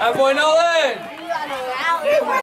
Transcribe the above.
Everyone Nolan.